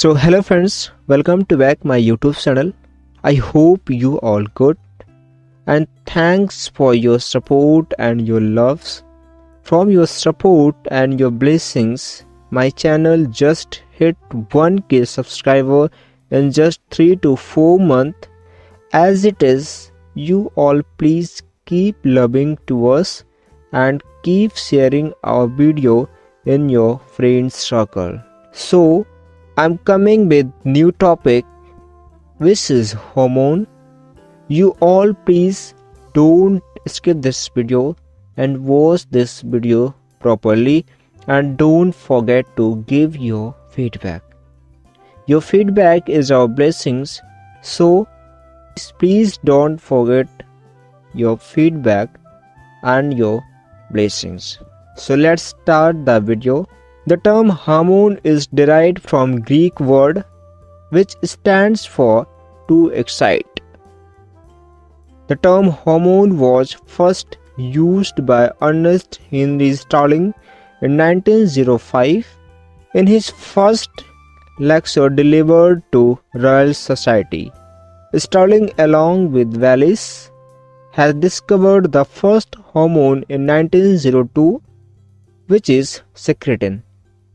so hello friends welcome to back my youtube channel. I hope you all good. And thanks for your support and your loves. From your support and your blessings my channel just hit 1k subscriber in just 3 to 4 months. As it is you all please keep loving to us and keep sharing our video in your friends circle. So I'm coming with new topic which is hormone. You all please don't skip this video and watch this video properly and don't forget to give your feedback. Your feedback is our blessings so please don't forget your feedback and your blessings. So let's start the video. The term hormone is derived from Greek word which stands for to excite. The term hormone was first used by Ernest Henry Starling in 1905 in his first lecture delivered to Royal Society. Starling along with Wallace has discovered the first hormone in 1902 which is secretin.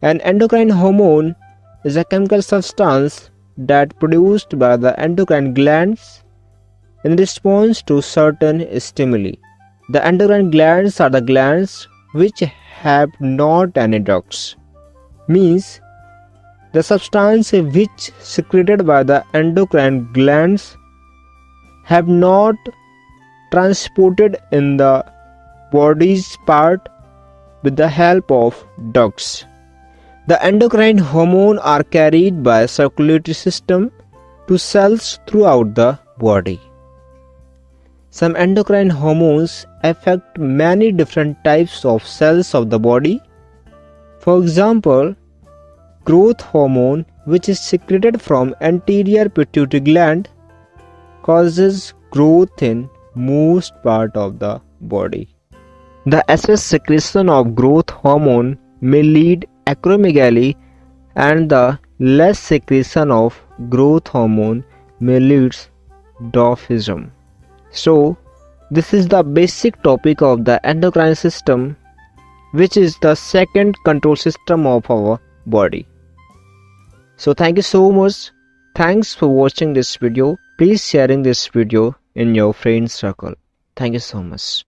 An endocrine hormone is a chemical substance that produced by the endocrine glands in response to certain stimuli. The endocrine glands are the glands which have not any ducts. Means the substance which secreted by the endocrine glands have not transported in the body's part with the help of ducts. The endocrine hormones are carried by circulatory system to cells throughout the body. Some endocrine hormones affect many different types of cells of the body. For example, growth hormone which is secreted from anterior pituitary gland causes growth in most part of the body. The excess secretion of growth hormone may lead acromegaly and the less secretion of growth hormone may lead dwarfism. So, this is the basic topic of the endocrine system which is the second control system of our body. So thank you so much. Thanks for watching this video. Please sharing this video in your friend circle. Thank you so much.